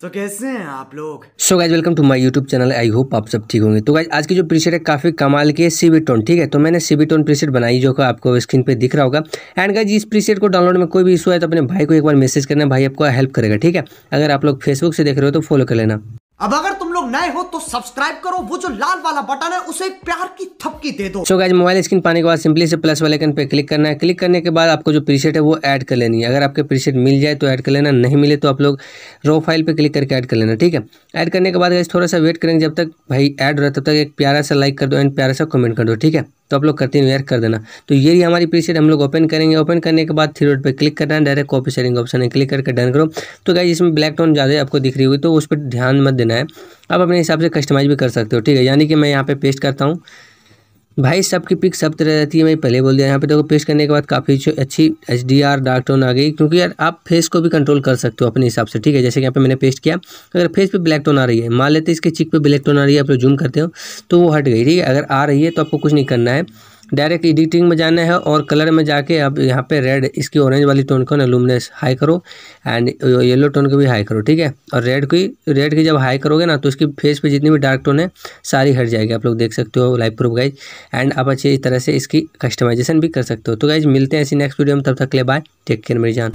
तो कैसे हैं आप लोग? So guys welcome to my YouTube channel I hope आप सब ठीक होंगे. तो गाइज़ आज की जो प्रीसेट है, काफ़ी कमाल की है सीबी टोन ठीक है? तो मैंने सीबी टोन प्रीसेट बनाई, जो आपको स्क्रीन पे दिख रहा होगा. एंड गाइज़ इस प्रीसेट को डाउनलोड में कोई भी इशू है तो अपने भाई को एक बार मैसेज करना, भाई आपको हेल्प करेगा, ठीक है? अगर आप लोग फेसबुक से देख रहे हो तो फॉलो कर लेना. अब अगर तुम लोग नए हो तो सब्सक्राइब करो, वो जो लाल वाला बटन है, उसे प्यार की थपकी दे दो। सो गाइज़ मोबाइल स्क्रीन पाने के बाद सिंपली से प्लस वाले पे क्लिक करना है। क्लिक करने के बाद आपको जो प्रीसेट है, वो ऐड कर लेनी है। अगर आपके प्रीसेट मिल जाए तो ऐड कर लेना, नहीं मिले तो आप लोग रो फ़ाइल पे क्लिक करके ऐड कर लेना, ठीक है? ऐड करने के बाद थोड़ा सा वेट करेंगे जब तक भाई ऐड रहा तब तक एक प्यारा सा लाइक कर दो एंड प्यारा सा कमेंट कर दो, ठीक है? तो आप लोग करते यार कर देना। तो ये ही हमारी प्रीसेट हम लोग ओपन करेंगे। ओपन करने के बाद थ्री रोड पर क्लिक करना है डायरेक्ट कॉपी शेयरिंग ऑप्शन है। क्लिक करके डन करो। तो क्या इसमें ब्लैक टोन ज़्यादा आपको दिख रही होगी तो उस पर ध्यान मत देना है। आप अपने हिसाब से कस्टमाइज भी कर सकते हो, ठीक है? यानी कि मैं यहाँ पे पेस्ट करता हूँ। भाई, सबकी पिक सब तरह रहती है, मैं पहले बोल दिया। यहाँ पे देखो तो पेस्ट करने के बाद काफ़ी अच्छी H D R dark tone आ गई, क्योंकि यार आप फेस को भी कंट्रोल कर सकते हो अपने हिसाब से, ठीक है? जैसे कि यहाँ पे मैंने पेस्ट किया, अगर फेस पे ब्लैक टोन आ रही है, मान लेते इसके चिक पे ब्लैक टोन आ रही है, आप लोग जूम करते हो तो वो हट गई, ठीक है? अगर आ रही है तो आपको कुछ नहीं करना है। डायरेक्ट एडिटिंग में जाना है और कलर में जाके अब यहाँ पे रेड इसकी ऑरेंज वाली टोन को ना लुमनेस हाई करो एंड येलो टोन को भी हाई करो, ठीक है? और रेड की रेड की जब हाई करोगे ना तो उसकी फेस पे जितनी भी डार्क टोन है, सारी हट जाएगी। आप लोग देख सकते हो लाइव प्रूफ गाइज़ एंड आप अच्छी तरह से इसकी कस्टमाइजेशन भी कर सकते हो। तो गाइज़ मिलते हैं ऐसी नेक्स्ट वीडियो में। तब तक ले बाय टेक केयर मेरी जान.